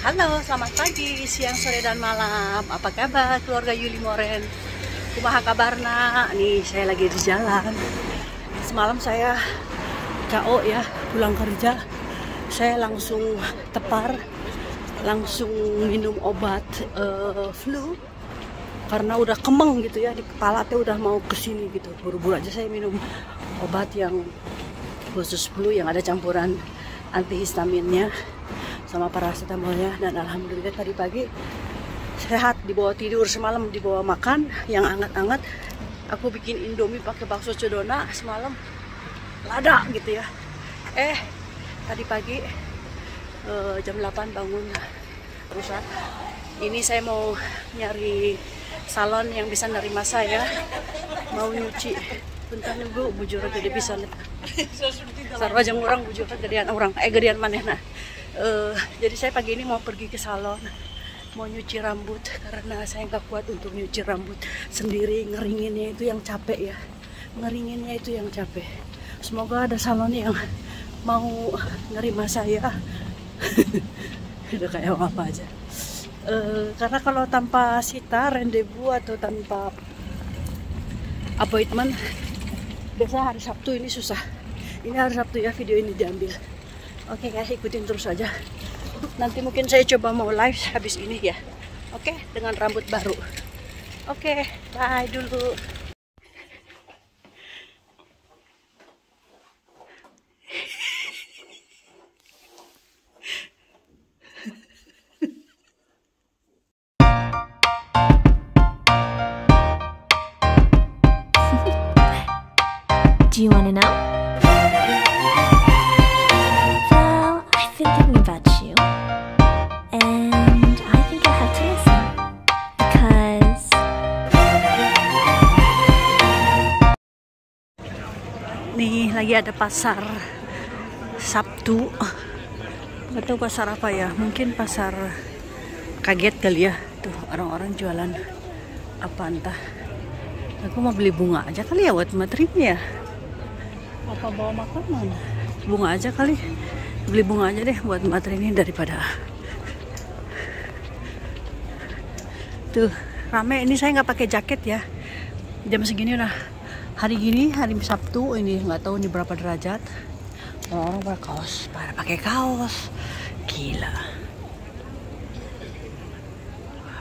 Halo, selamat pagi, siang, sore, dan malam. Apa kabar keluarga Yuli Moren? Kumaha kabarna? Nih, saya lagi di jalan. Semalam saya KO ya, pulang kerja. Saya langsung tepar, langsung minum obat uh, flu karena udah kemeng gitu ya di kepala teh udah mau ke sini gitu buru-buru aja saya minum obat yang khusus flu yang ada campuran antihistaminnya sama paracetamolnya. Dan alhamdulillah tadi pagi sehat dibawa tidur semalam dibawa makan. Yang anget-anget aku bikin indomie pakai bakso cedona semalam lada gitu ya. Eh tadi pagi uh, jam 8 bangun rusak. Ini saya mau nyari salon yang bisa nerima saya. Mau nyuci. Bentar nunggu bujur jadi bisa sarwa jeng orang bujur gedean orang. Eh gedean mana nah uh, jadi saya pagi ini mau pergi ke salon mau nyuci rambut karena saya nggak kuat untuk nyuci rambut sendiri. Ngeringinnya itu yang capek ya. Ngeringinnya itu yang capek. Semoga ada salon yang mau nerima saya. Udah kayak apa aja. Uh, karena kalau tanpa sita rendezvous atau tanpa appointment biasanya hari Sabtu ini susah. Ini hari Sabtu ya video ini diambil Oke okay, guys, ikutin terus aja. Nanti mungkin saya coba mau live habis ini ya. Oke, okay, dengan rambut baru. Oke, okay, bye dulu. Do you want to know? Lagi ada pasar Sabtu. Nggak tahu pasar apa ya mungkin pasar kaget kali ya. Tuh orang-orang jualan apa entah. Aku mau beli bunga aja kali ya buat materinya ya. Apa bawa makanan bunga aja kali. Beli bunga aja deh buat materi ini daripada. Tuh rame. Ini saya nggak pakai jaket ya. Jam segini udah hari gini hari Sabtu ini nggak tahu ini berapa derajat. Orang pada kaos pada pakai kaos. Gila.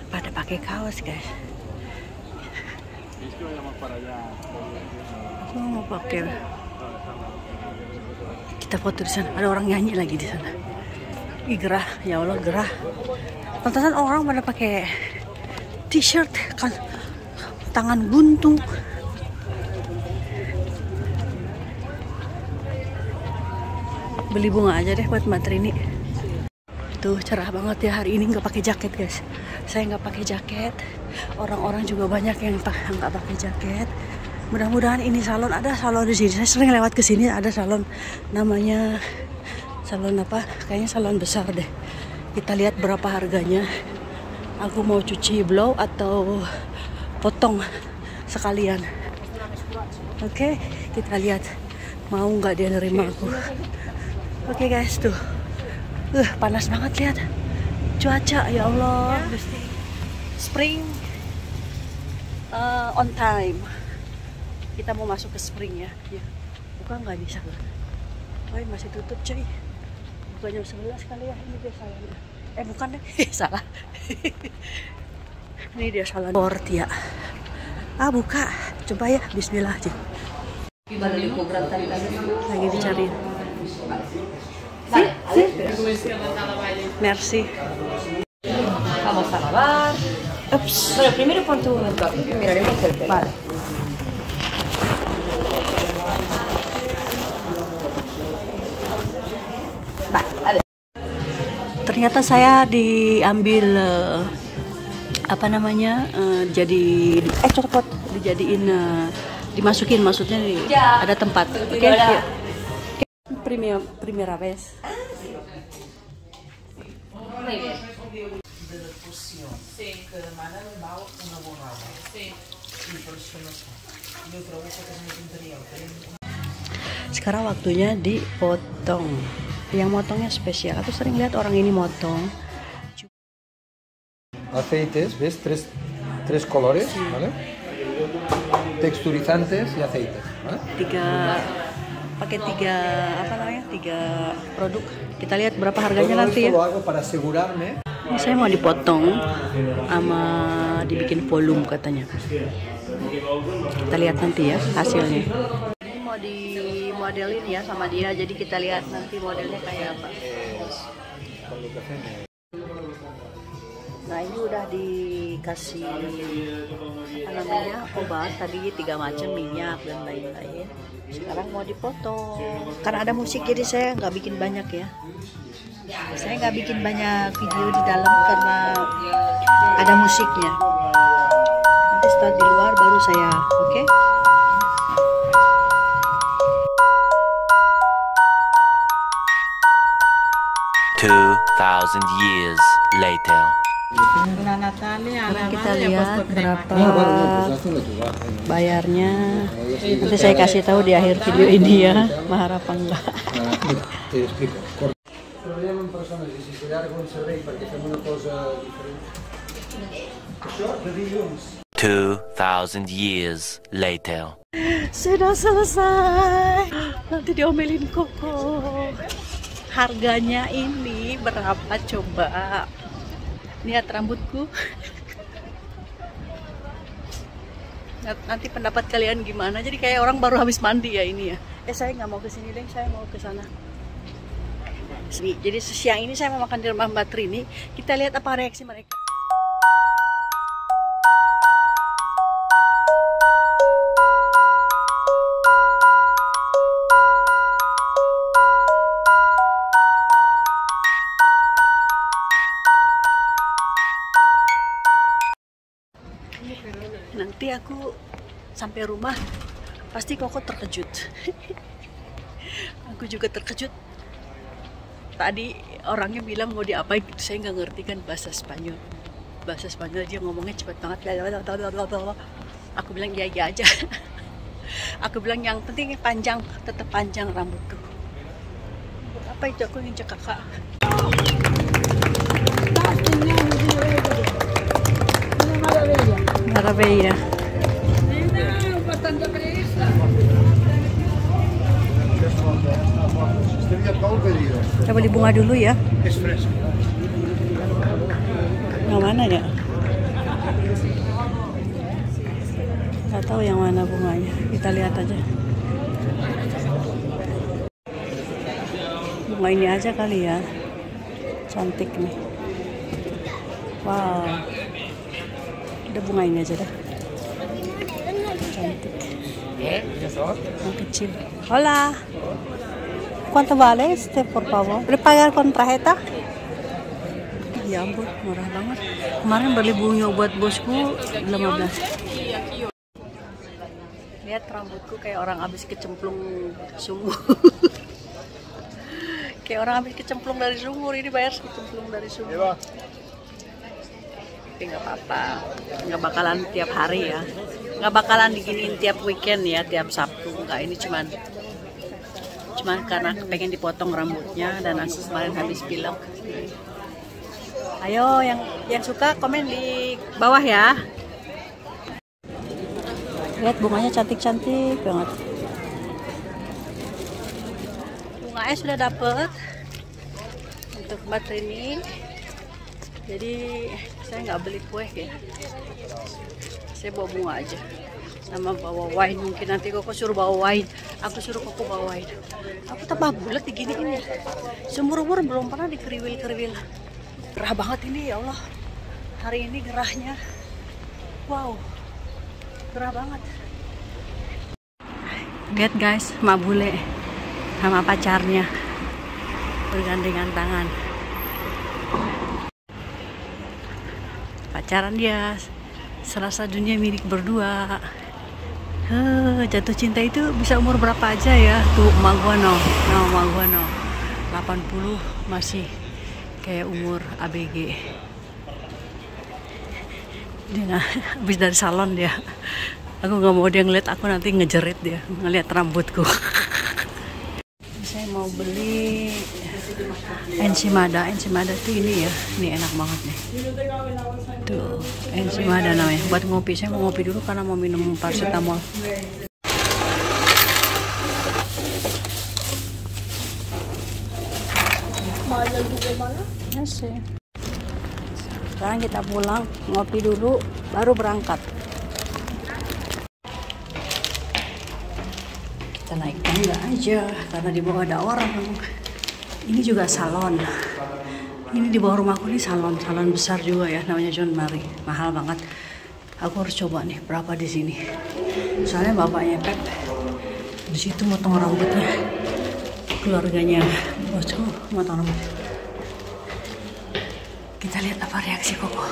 Pada pakai kaos guys. Aku mau pakai. Kita foto di sana. Ada orang nyanyi lagi di sana. Ih, gerah. Ya Allah gerah. Pantasan orang pada pakai t-shirt kan tangan buntung beli bunga aja deh buat materi ini tuh cerah banget ya hari ini nggak pakai jaket guys. Saya nggak pakai jaket. Orang-orang juga banyak yang nggak pakai jaket. Mudah-mudahan ini salon ada salon di sini. Saya sering lewat ke sini ada salon namanya salon apa? Kayaknya salon besar deh. Kita lihat berapa harganya. Aku mau cuci blow atau potong sekalian. Oke okay, kita lihat. Mau nggak dia nerima aku Oke okay guys tuh, uh panas banget lihat cuaca ya Allah. Spring uh, on time. Kita mau masuk ke spring ya. ya. Buka nggak bisa. Oh masih tutup cuy. Bukan jam 11 kali ya ini dia salah. Eh bukan deh, salah. ini dia salah. Portia. Ah buka, coba ya. Bismillah aja. Lagi dicariin. Sí, sí. Merci. Vamos a lavar. Ups. Bueno, primero pon tu miraremos el pelo. Vale. Vale, Ternyata saya diambil uh, apa namanya uh, jadi eh copot dijadiin uh, dimasukin maksudnya di, Ya. ada tempat. Oke. Ya. Primera, primera vez. Muy bien. Sí. que una borrada. Sí. No que Sekarang waktunya dipotong. Yang motongnya spesial. Aku sering lihat orang ini motong. aceites, ¿ves? Tres, tres colores, ¿vale? Texturizantes y aceites, ¿vale? tiga pakai tiga apa namanya tiga produk. Kita lihat berapa harganya nanti ya. ini saya mau dipotong sama dibikin volume katanya. Kita lihat nanti ya hasilnya. Ini mau di modelin ya sama dia jadi kita lihat nanti modelnya kayak apa Nah ini udah dikasih apa namanya obat tadi tiga macam minyak dan lain-lain. Sekarang mau dipotong. Karena ada musik jadi saya nggak bikin banyak ya. Saya nggak bikin banyak video di dalam karena ada musiknya. Nanti setelah di luar baru saya, oke? Two thousand years later. Sekarang kita lihat berapa bayarnya. Nanti saya kasih tahu di akhir video ini ya, mahar apa enggak. Two thousand years later. Sudah selesai. Nanti diomelin koko. Harganya ini berapa coba? Lihat rambutku. Nanti pendapat kalian gimana? Jadi kayak orang baru habis mandi ya ini ya. Eh saya nggak mau ke sini deh, saya mau ke sana. Jadi siang ini saya mau makan di rumah Mbak Trini. Kita lihat apa reaksi mereka. Aku sampai rumah pasti koko terkejut. Aku juga terkejut. Tadi orangnya bilang mau diapain gitu saya nggak ngerti kan bahasa Spanyol. Bahasa Spanyol dia ngomongnya cepat banget. Aku bilang iya iya aja. Aku bilang yang penting panjang tetap panjang rambutku. Apa itu aku nginjek kakak? Maravilha. Kita beli bunga dulu ya. Yang mana ya? Gak tahu yang mana bunganya. Kita lihat aja. Bunga ini aja kali ya. Cantik nih. Wow. Udah bunga ini aja dah. Cantik. Yang kecil. Hola. ¿Cuánto vale este, por favor? ¿Boleh pagar con tarjeta? Ya ampun, murah banget. Kemarin beli bunga buat bosku 15. Lihat rambutku kayak orang habis kecemplung sumur. kayak orang habis kecemplung dari sumur. Ini bayar kecemplung dari sumur. Tapi nggak apa-apa. Nggak bakalan tiap hari ya. Nggak bakalan diginiin tiap weekend ya, tiap Sabtu. Nggak, ini cuman cuman karena pengen dipotong rambutnya dan aku kemarin habis pilek. Ayo yang yang suka komen di bawah ya. Lihat bunganya cantik-cantik banget. Bunganya sudah dapet untuk mbak Trini. Jadi saya nggak beli kue ya. Saya bawa bunga aja sama bawa wine. Mungkin nanti koko suruh bawa wine. Aku suruh koko bawa wine. Aku tambah bulat diginiin ya. Seumur umur belum pernah dikeriwil keriwil gerah banget ini ya Allah. Hari ini gerahnya. Wow. Gerah banget. Lihat guys mak bule sama pacarnya. Bergandengan tangan. Pacaran dia. Serasa dunia milik berdua Huh, jatuh cinta itu bisa umur berapa aja ya? Tuh emak gua no. No emak gua no. 80 masih kayak umur ABG dia nggak habis dari salon dia. Aku nggak mau dia ngeliat aku nanti ngejerit dia ngeliat rambutku. Saya mau beli ensimada ensimada tuh ini ya ini enak banget nih tuh ensimada namanya buat ngopi saya mau ngopi dulu karena mau minum paracetamol. Sekarang kita pulang, ngopi dulu, baru berangkat. Kita naik tangga aja, karena di bawah ada orang. Ini juga salon. Ini di bawah rumahku ini salon, salon besar juga ya, namanya John Mary. Mahal banget. Aku harus coba nih, berapa di sini. Soalnya bapaknya Pep di situ motong rambutnya keluarganya bosku motong rambut kita lihat apa reaksi Koko.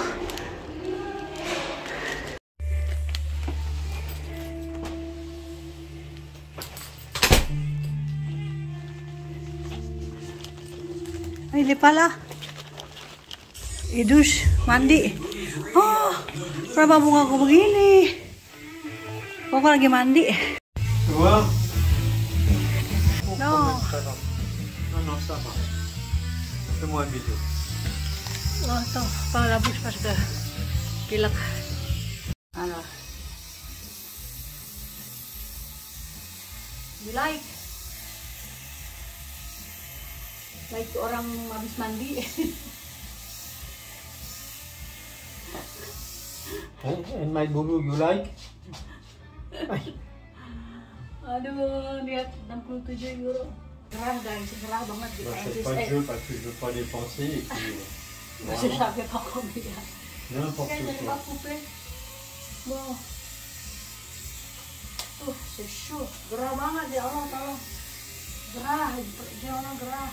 Ini pala. Idus mandi. Oh, kenapa bunga aku begini? Koko lagi mandi. Toi No. Ça va. Fais-moi un bisou. Oh, to, pangalabos pas ka. Pilak. Ano? You like? Like orang habis mandi. Hein? And my bulu, you like? Aduh, lihat 67 euro. Gerah guys, gerah banget di je fais pas Eh, jeu parce que je veux pas dépenser et puis masih sampai toko dia. n'importe quoi. Tuh, c'est chaud. Gerah banget ya Allah, tolong. Gerah, ya Allah gerah.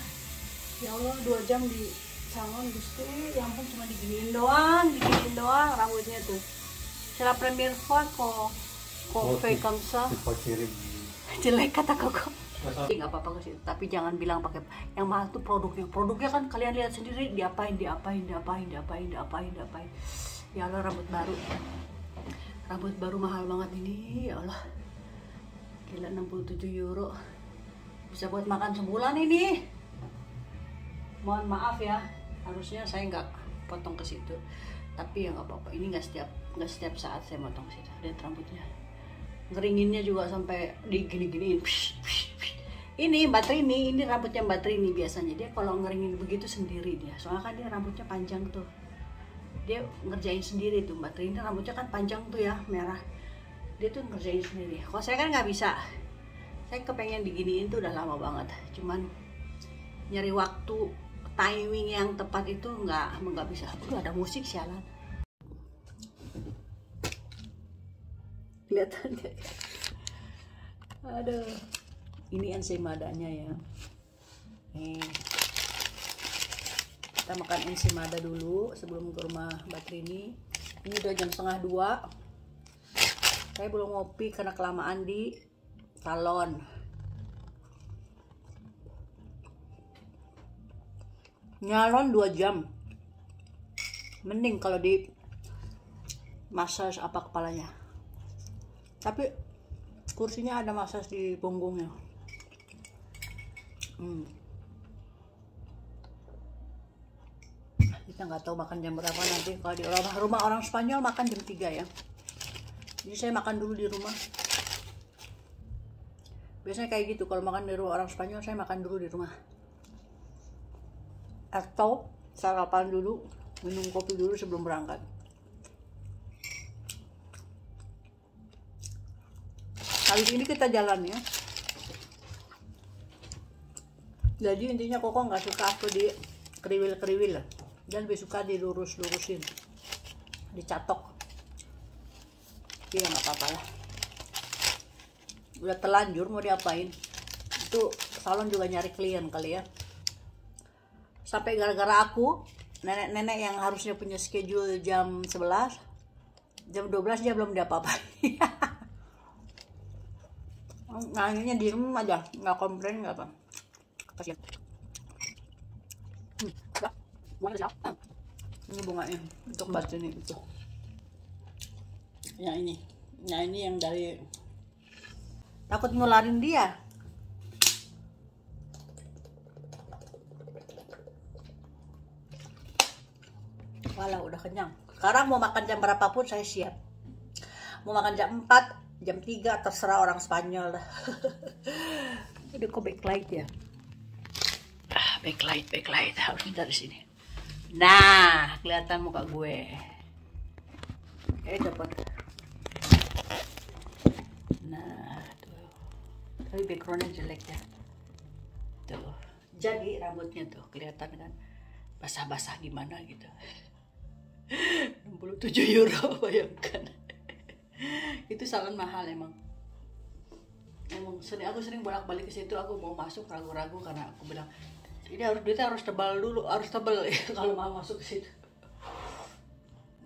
Ya Allah, dua jam di salon Gusti. Ya ampun, cuma diginiin doang, diginiin doang rambutnya tuh. C'est la première fois qu'on qu'on Oh, pas terrible. jelek kata koko. Nggak apa-apa sih tapi jangan bilang pakai yang mahal tuh produknya. Produknya kan kalian lihat sendiri diapain diapain diapain diapain diapain diapain. Ya Allah rambut baru. Rambut baru mahal banget ini ya Allah. Gila 67 euro. Bisa buat makan sebulan ini mohon maaf ya harusnya saya nggak potong ke situ. Tapi ya nggak apa-apa ini nggak setiap nggak setiap saat saya potong situ. Lihat rambutnya. Ngeringinnya juga sampai digini-giniin. Ini mbak Trini ini rambutnya mbak Trini biasanya. Dia kalau ngeringin begitu sendiri dia. Soalnya kan dia rambutnya panjang tuh. Dia ngerjain sendiri tuh mbak Trini. Rambutnya kan panjang tuh ya merah. Dia tuh ngerjain sendiri. Kalau saya kan nggak bisa. Saya kepengen diginiin tuh udah lama banget. Cuman nyari waktu timing yang tepat itu nggak nggak bisa. Aduh, ada musik sialan kelihatan nggak? aduh. Ini ensimadanya ya. Nih. Kita makan ensimada dulu sebelum ke rumah Mbak Trini. Ini udah jam setengah dua. Saya belum ngopi karena kelamaan di salon nyalon dua jam. Mending kalau di massage apa kepalanya. Tapi kursinya ada massage di punggungnya. Hmm. kita nggak tahu makan jam berapa nanti. Kalau di rumah, rumah orang Spanyol makan jam 3 ya. Jadi saya makan dulu di rumah. Biasanya kayak gitu. Kalau makan di rumah orang Spanyol saya makan dulu di rumah atau sarapan dulu minum kopi dulu sebelum berangkat. Habis ini kita jalan ya. Jadi intinya koko nggak suka aku di kriwil-kriwil dan lebih suka dilurus-lurusin. Dicatok. Iya nggak apa-apa lah. Udah telanjur mau diapain. Itu salon juga nyari klien kali ya sampai gara-gara aku nenek-nenek yang harusnya punya schedule jam 11 jam 12 dia belum diapa-apain nah akhirnya diem aja nggak komplain nggak apa. Kasihan. Hmm, siap. Ah, ini bunganya untuk batu ini itu. Yang ini. Yang ini yang dari takut nularin dia Wala, udah kenyang. Sekarang mau makan jam berapapun saya siap. Mau makan jam 4, jam 3, terserah orang Spanyol dah. Ini kok backlight ya? Ah, backlight, backlight. Harus dari sini. Nah, kelihatan muka gue. Eh, cepet. Nah, tuh. Tapi backgroundnya jelek ya. Tuh. Jadi rambutnya tuh kelihatan kan basah-basah gimana gitu. 67 euro bayangkan. Itu salon mahal emang. Emang sering aku sering bolak-balik ke situ aku mau masuk ragu-ragu karena aku bilang ini harus duitnya harus tebal dulu, harus tebal ya kalau mau masuk ke situ.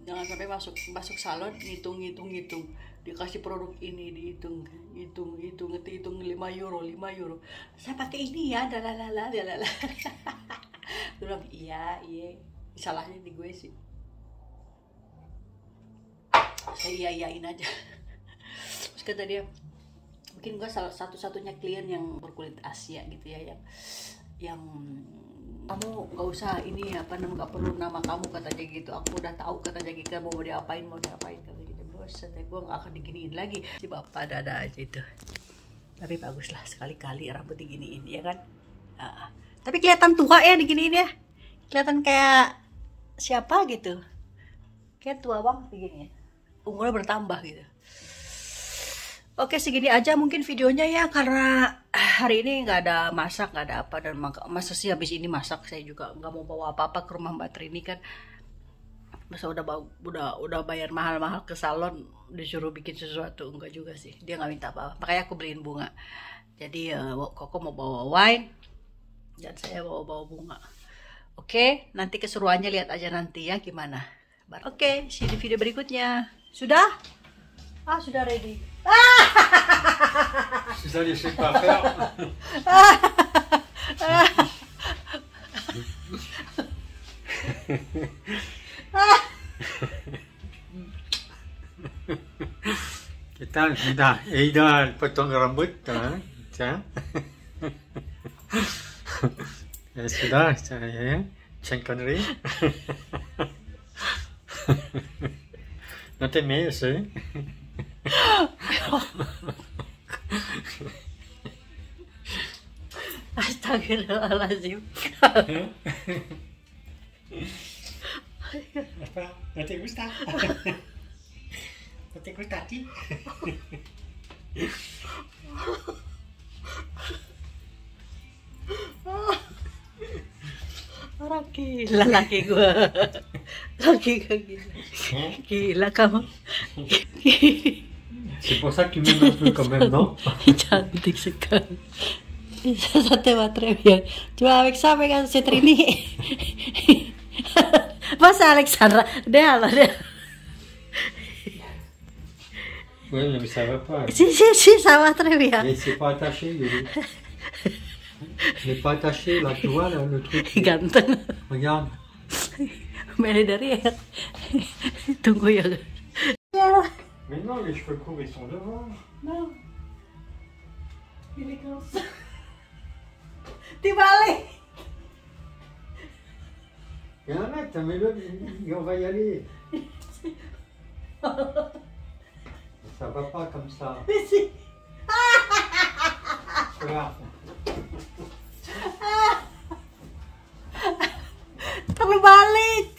Jangan sampai masuk masuk salon ngitung ngitung ngitung dikasih produk ini dihitung hitung hitung hitung 5 euro 5 euro saya pakai ini ya dalalala dalalala bilang iya iya salahnya di gue sih saya iya iyain aja. Terus kata dia mungkin gue salah satu-satunya klien yang berkulit Asia gitu ya yang yang kamu nggak usah ini apa namanya nggak perlu nama kamu katanya gitu. Aku udah tahu katanya gitu mau diapain mau diapain kata gitu. Bosan deh gue nggak akan diginiin lagi. Si bapak dada aja itu. Tapi bagus lah sekali-kali rambut diginiin ya kan? Ah, tapi kelihatan tua ya diginiin ya? Kelihatan kayak siapa gitu? Kayak tua banget begini ya umurnya bertambah gitu. Oke segini aja mungkin videonya ya karena hari ini nggak ada masak nggak ada apa dan masa sih habis ini masak saya juga nggak mau bawa apa-apa ke rumah Mbak Trini kan. Masa udah udah udah bayar mahal-mahal ke salon disuruh bikin sesuatu enggak juga sih. Dia nggak minta apa-apa. Makanya aku beliin bunga. Jadi eh, Koko mau bawa wine dan saya bawa bawa bunga. Oke nanti keseruannya lihat aja nanti ya gimana. Oke see you di video berikutnya sudah ah sudah ready Si ça, je sais pas faire. Kita sudah Ida potong rambut? Tiens. Ya sudah, saya Chen connerie. Non t'aimais aussi Astagfirullahaladzim. Apa? No te gusta? No te gusta a ti? Orang gila laki gue. Laki gue gila. Kamu. C'est pour ça que tu m'aimes un peu quand même, non? Sekali. Ça te va très bien. Tu vas avec ça avec cette Trini. Masa Alexandra? Lah dia. Oui, mais ça va pas. Si si si ça va très bien. Et c'est pas attaché, Yuri. Je l'ai pas attaché, là, tu vois, là, le truc. Ganteng. Regarde. Meli dari ya. Tunggu ya. Mais non, les cheveux courts, ils sont devant. No. Ini kaos. Dibalik. Et arrête, mets-le, et on va y aller. Ça va pas comme ça. Si. Regarde. aku balik.